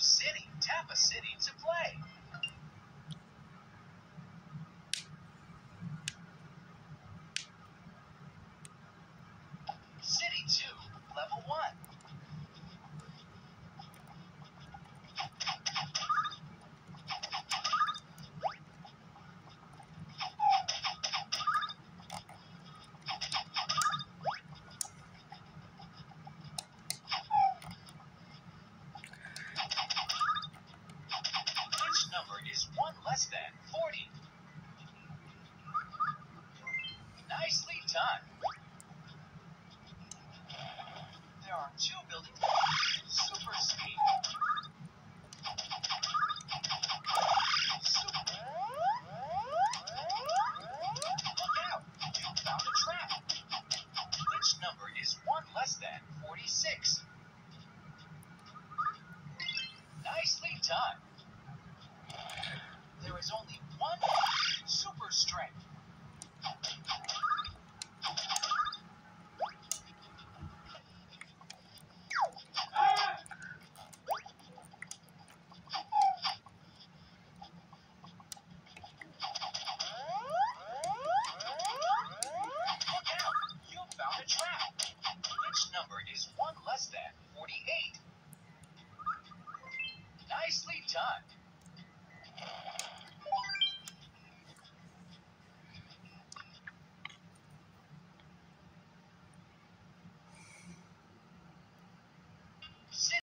City, Tampa City to play. less 40. Nicely done. There are two buildings. Super speed. than 46. Nicely done. There is only one super strength. Look out! You found a trap. Which number is one less than 48? Nicely done.